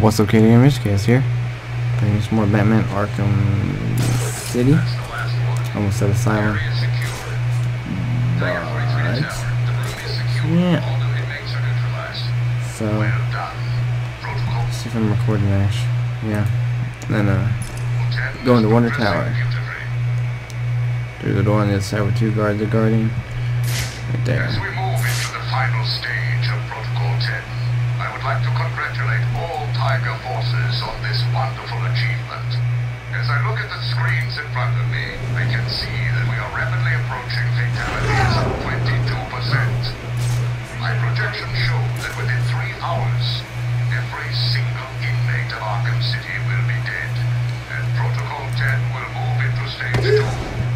What's up, Image? Chaos here. Bringing some more Batman Arkham City. Almost said Asylum. But, yeah. So, see if I'm recording Ash. Yeah. And then, uh, go into Wonder Tower. Through the door on the other side with two guards are guarding. Right there. As we move into the final stage of Protocol 10, I would like to congratulate all TYGER forces on this wonderful achievement. As I look at the screens in front of me, I can see that we are rapidly approaching fatalities of 22%. My projections show that within three hours, every single inmate of Arkham City will be dead, and Protocol 10 will move into stage 2.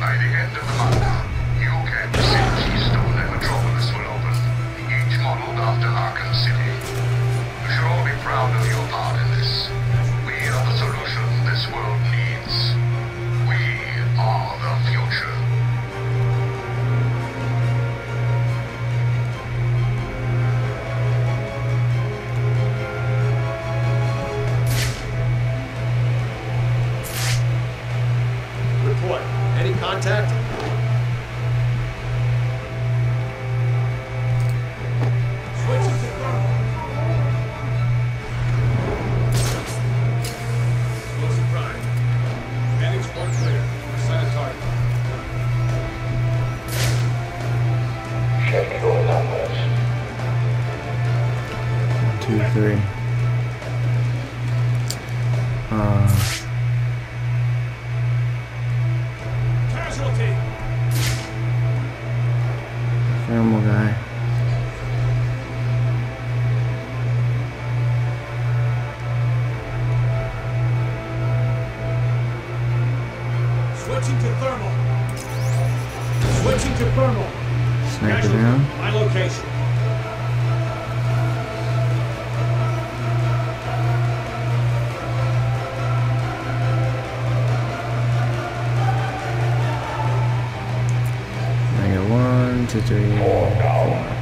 By the end of the month, New Camp City, Keystone, and Metropolis will open, each modeled after Arkham City. You should all be proud of your part in this. One, one, two,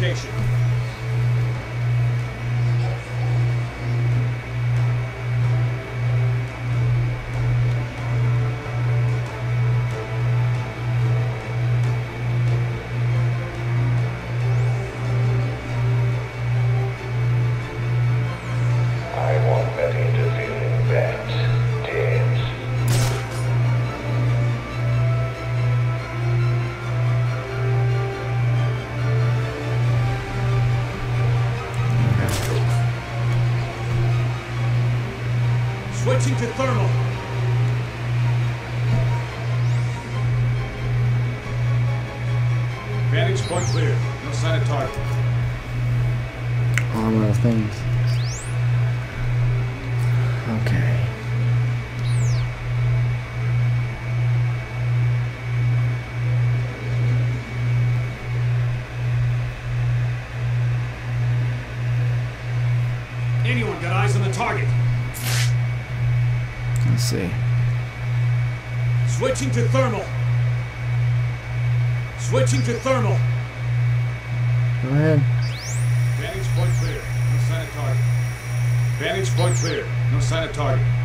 location. Switching to thermal. Vantage point clear. No sign of target. All those things. Okay. Anyone got eyes on the target? Let's see. Switching to thermal. Switching to thermal. Go ahead. Vantage point clear. No sign of target. Vantage point clear. No sign of target.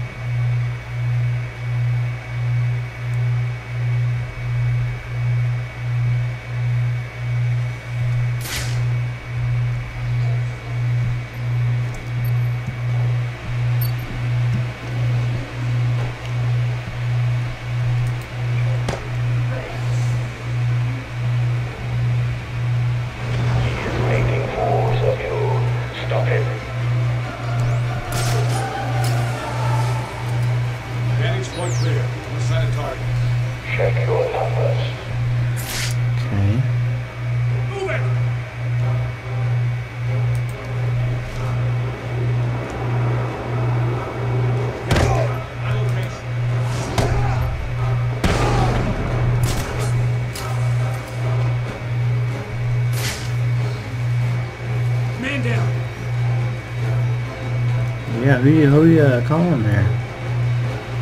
Who you who you uh, calling there,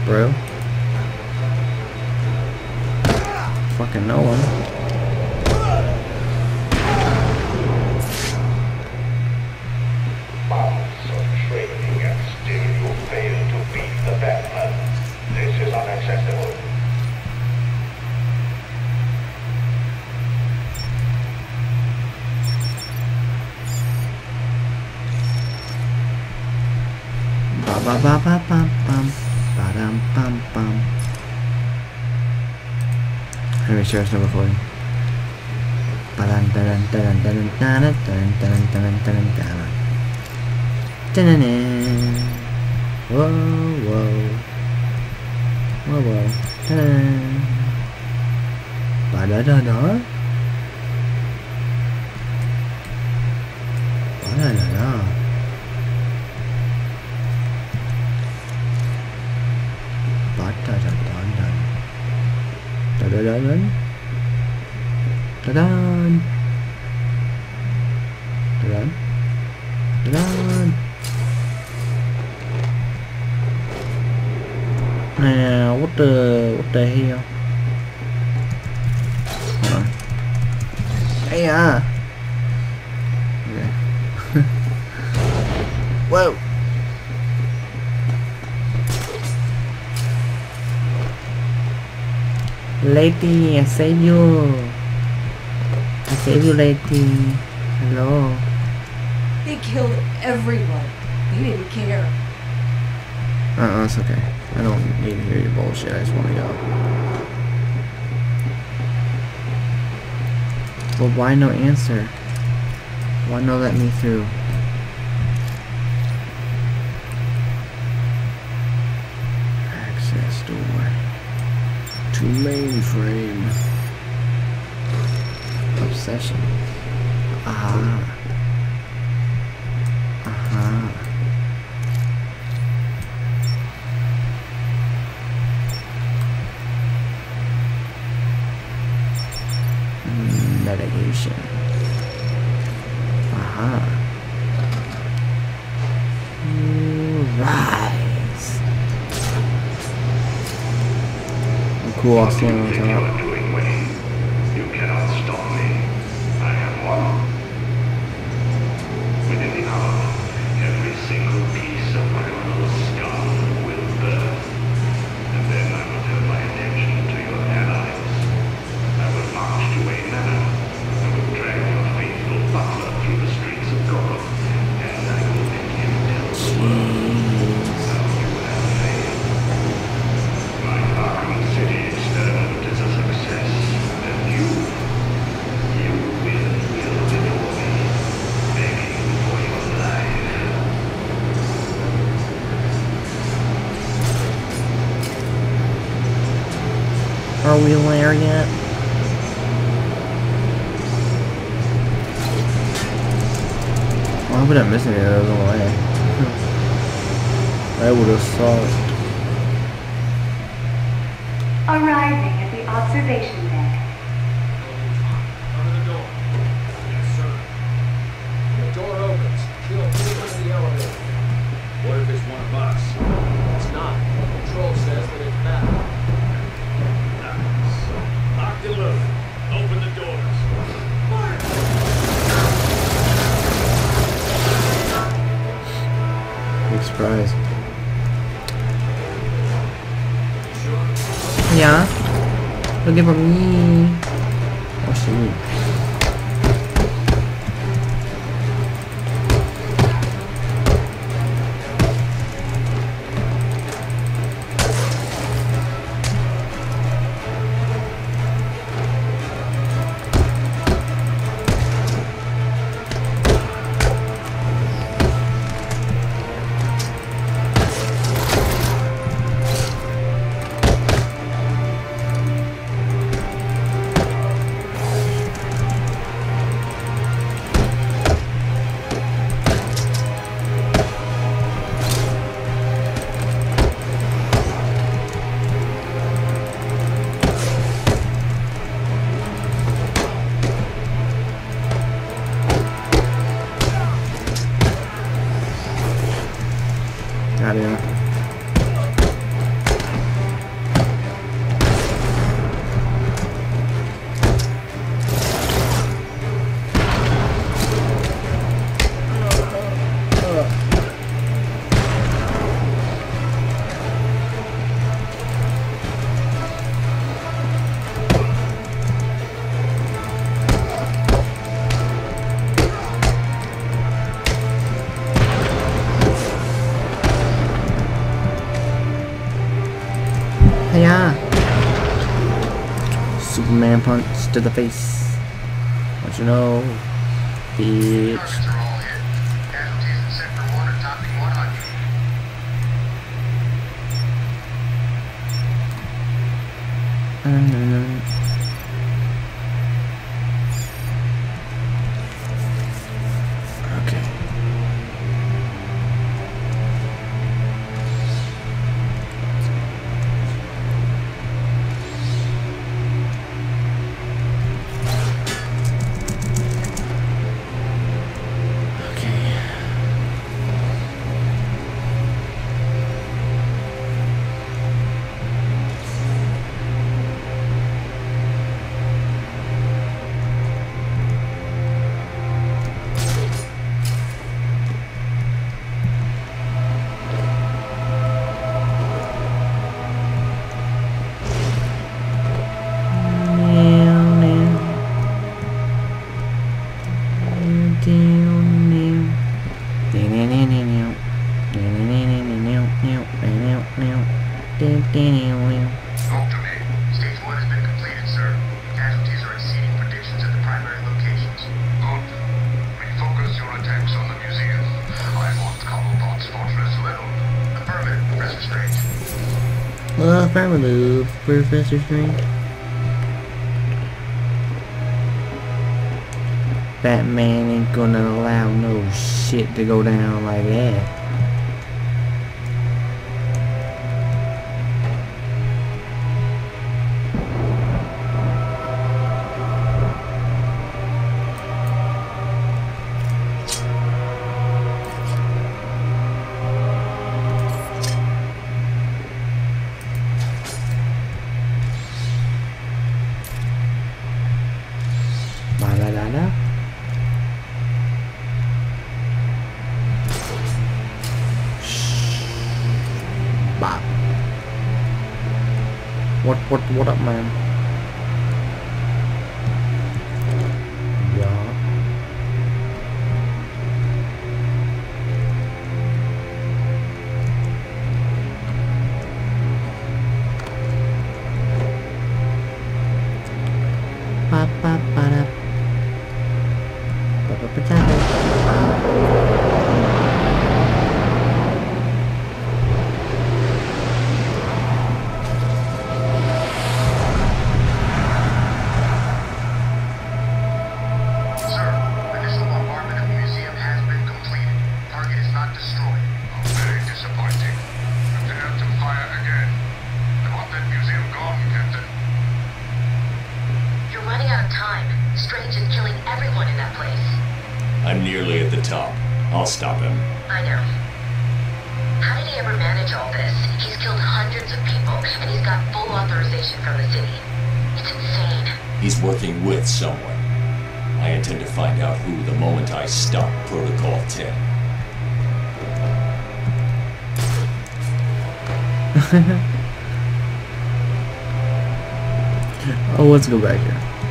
bro? Fucking no one. Ba ba bum bum ba dum bum bum. Let me make sure it's number forty. Ba dun dun dun dun dun dun dun dun dun dun dun dun. Dun-dun-dun. Whoa whoa. Whoa whoa. Dun. Ba da da da. Da-da-da-dun. Da-dun. Da-dun. Da-dun. Now, what the, what the hell? Hey, ah. Okay. Whoa. Lady, I saved you. I saved you, lady. Hello. They killed everyone. You didn't care. Uh-uh, it's okay. I don't need to hear your bullshit. I just want to go. Well, why no answer? Why no let me through? Mainframe. Obsession. Uh-huh. Uh-huh. Ah. Navigation. Aha. Uh -huh. 哇塞 area. Superman punch to the face. What you know, bitch. Fortress leveled. Affirmative, Professor Strange. Batman ain't gonna allow no shit to go down like that. What what what up man? I'm nearly at the top. I'll stop him. I know. How did he ever manage all this? He's killed hundreds of people, and he's got full authorization from the city. It's insane. He's working with someone. I intend to find out who the moment I stop Protocol 10. Oh, let's go back here.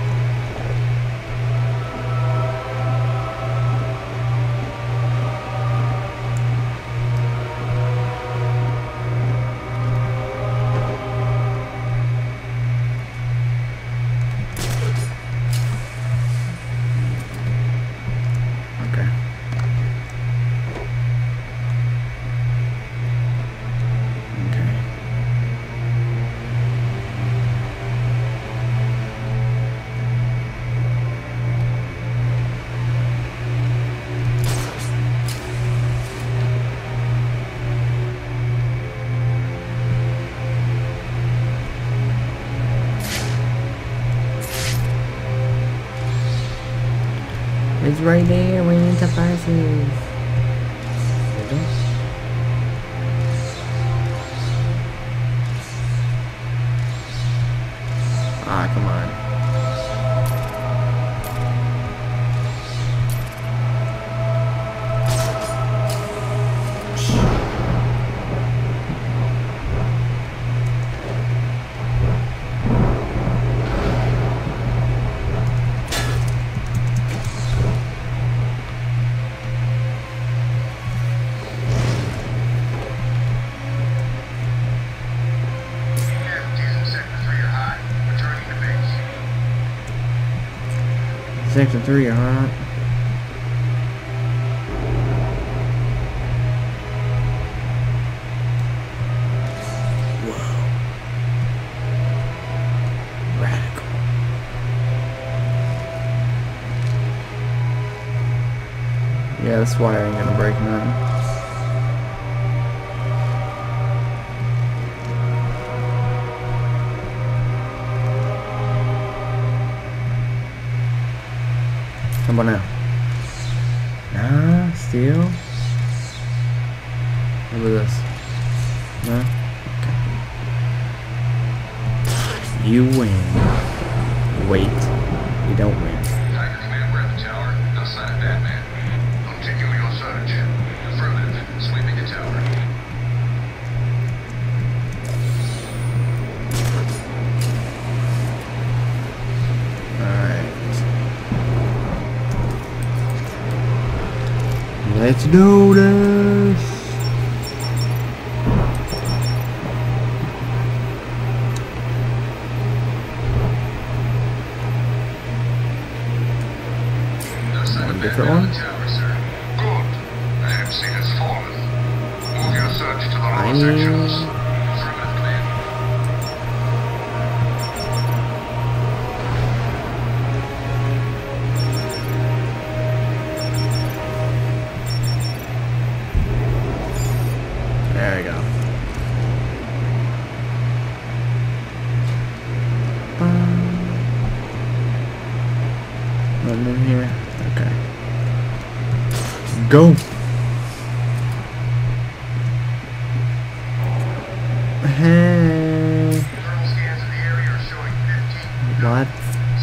Right there, Wayne Enterprises. Ah, Sector 3, huh? Whoa. Radical. Yeah, this wire ain't gonna break nothing. How about now? Nah, still. How about this? No? Okay. You win. Wait. You don't win. Let's do this. What's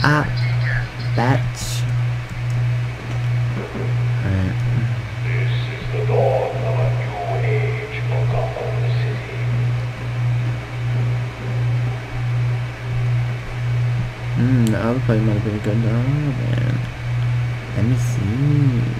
up, 17 casualties. bitch? Alright. This is the dawn of a new age for Gotham City. Hmm, the other play might be a good dog, man. Let me see.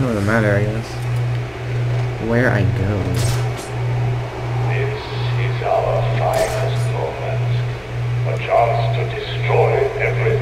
No doesn't matter, I guess. Where I go. This is our finest moment. A chance to destroy every